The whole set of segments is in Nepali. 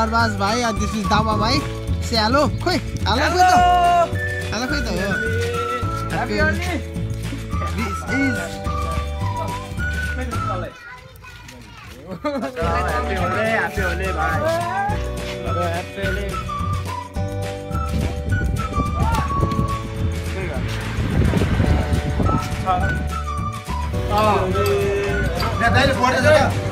अरबाज भाइ this is दावा भाइ से हेलो खोइ हेलो खोइ त हेलो खोइ त हो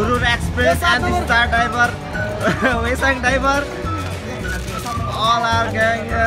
ुर एक्सप्रेस आदि स्टार ड्राइभर वैशाख ड्राइभर अल आर ग्याङ्गे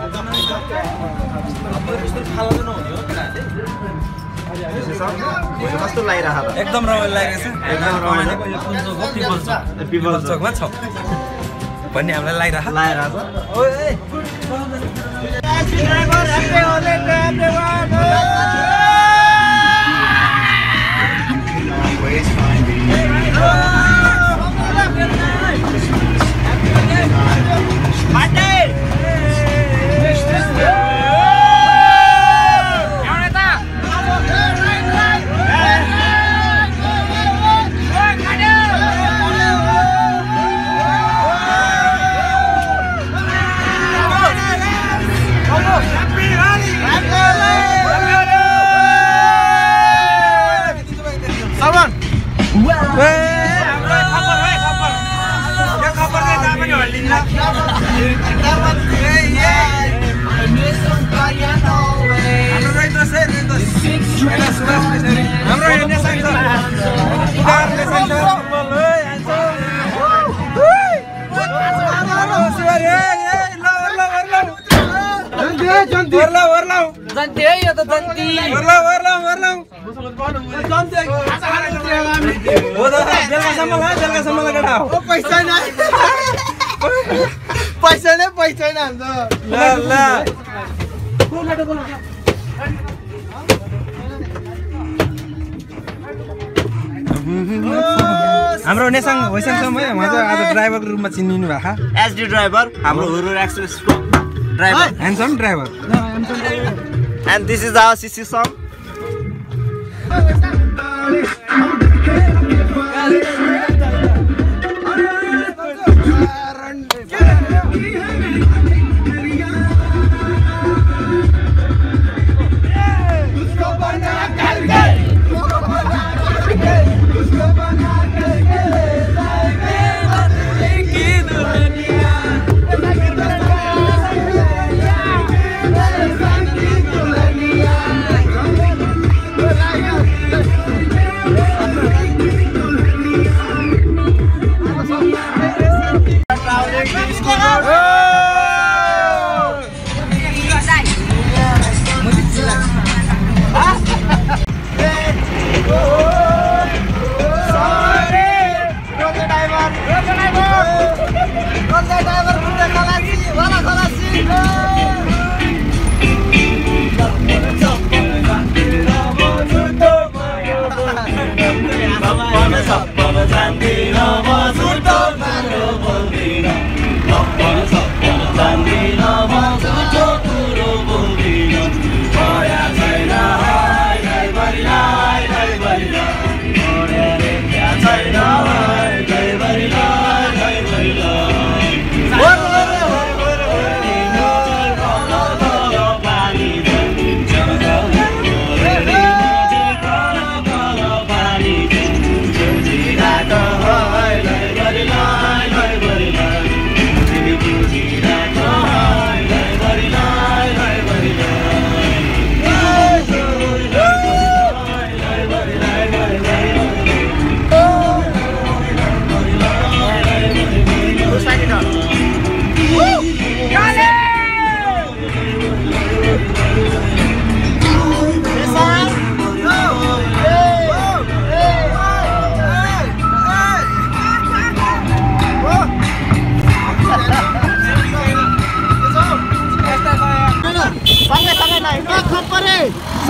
खतरा यो वाइल्ड लाइफ डे हाम्रो किन सबै ह्याप्पी होला है एभ्रीबडी ह्याप्पी होला एभ्रीबडीलाई ल बान्डे पुरै झ्याप भोलि कस्तो लागिरहेको त एकदम रमाइलो लागेको छ एकदम रमाइलो पिपल चोक पिपल चोकमा छ भन्ने हामीलाई लागिरहेको लागिरहेको पैसा नै पैसा नै पैसा नै हाम्रो। हाम्रो नेसाङ होइसाङसम्म है। उहाँ चाहिँ आज ड्राइभरको रूपमा चिनिनु भएको। SD driver. हाम्रो हुरुर एक्सप्रेसको driver. Handsome driver. And this is our cc सङ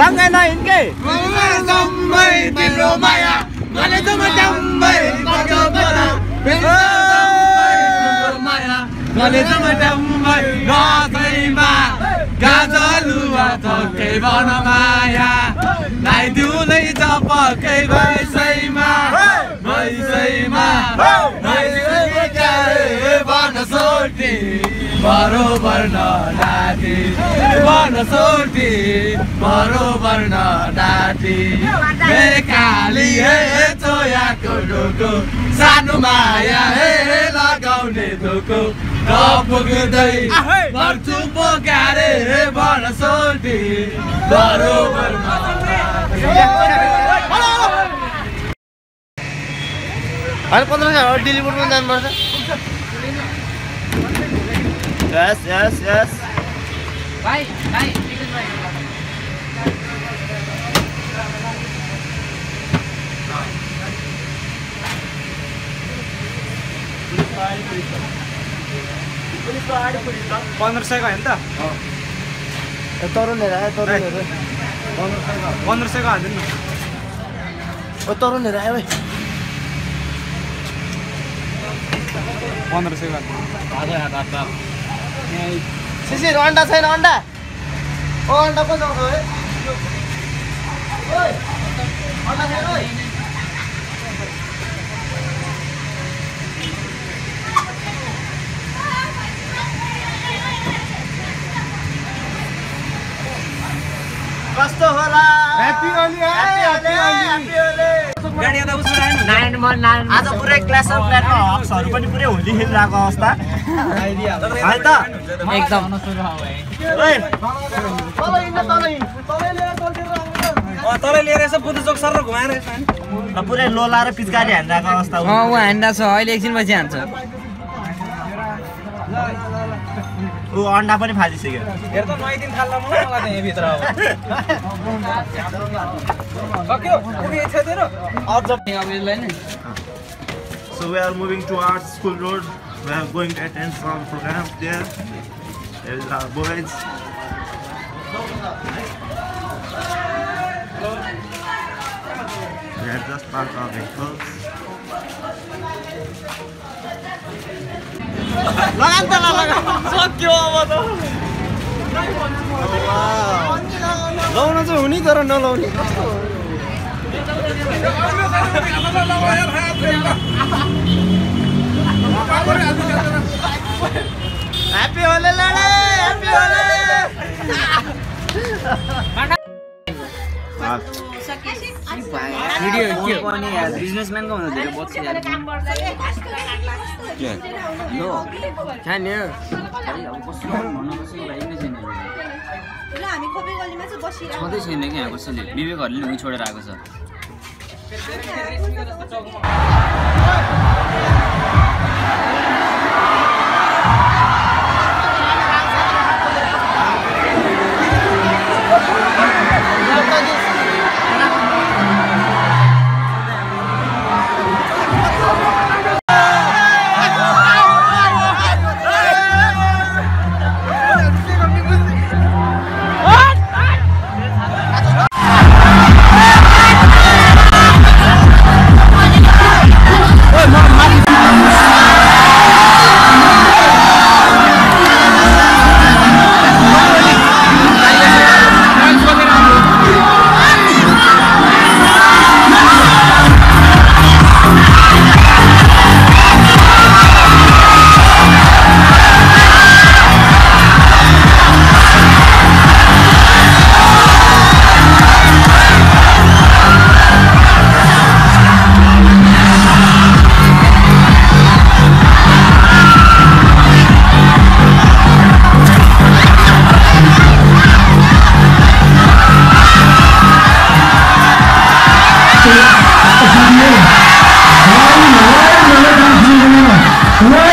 सँगै नहिँड्के तिम्रो माया मैले जम्मै दसैँमा गाजलुवा थोकै बन माया लाइदिउ नै चपकै भैसैमा भैसैमा बन सोटी बरोबर नडाटी बन सोटी बरोबर नडाटी हे काली हे चोयाको ढोको सानो माया हे लगाउने धोको। नपुग्दै गर्छु पोकारे हे बन सोटी बरोबर होइन पन्ध्र हजार डेलिभरमा जानुपर्छ। यस यस यस पन्ध्र सयको होइन त? तरुण हेर आयो तरुण हेर पन्ध्र सयको हालिदिनु न। ओ तरुण हेर आयो पन्ध्र सयको हालिदिनु। सिसिर अन्डा छैन अन्डा ओ अन्डा पो जाउँछ है अन्डा छैन ओइ। कस्तो होला ह्याप्पी होली है, ह्याप्पी ह्याप्पी होली, आज पुरै क्लास अफ क्लासमा हक्सहरू पनि पुरै होली खेलिरहेको अवस्था। त। एकदम। तल लिएर यसो बुद्ध चोक सर घुमाएर पुरै लोला र पिचकारी हानिरहेको अवस्था हो। अँ ऊ हान्डा छ। अहिले एकछिन पछि हान्छ। ऊ अन्डा पनि फालिसक्यो हेर त नुहाइदिनु थाल्ला मलाई मलाई त यहीँभित्र अब सक्यो पुगेको थियो तेरो अब यसलाई नि So we are moving towards school road. We are going to attend some programs there. There is our boys. We have just parked our vehicles. लाउन चाहिँ हुने तर नलाउने Happy Holi lade! Happy Holi! Video के पनि बिजनेसम्यानको भन्दा धेरै बच्छ यार बसिरहेको छँदै छैन कि यहाँ कसैले विवेकहरूले नि छोडेर आएको छ Thank Wait!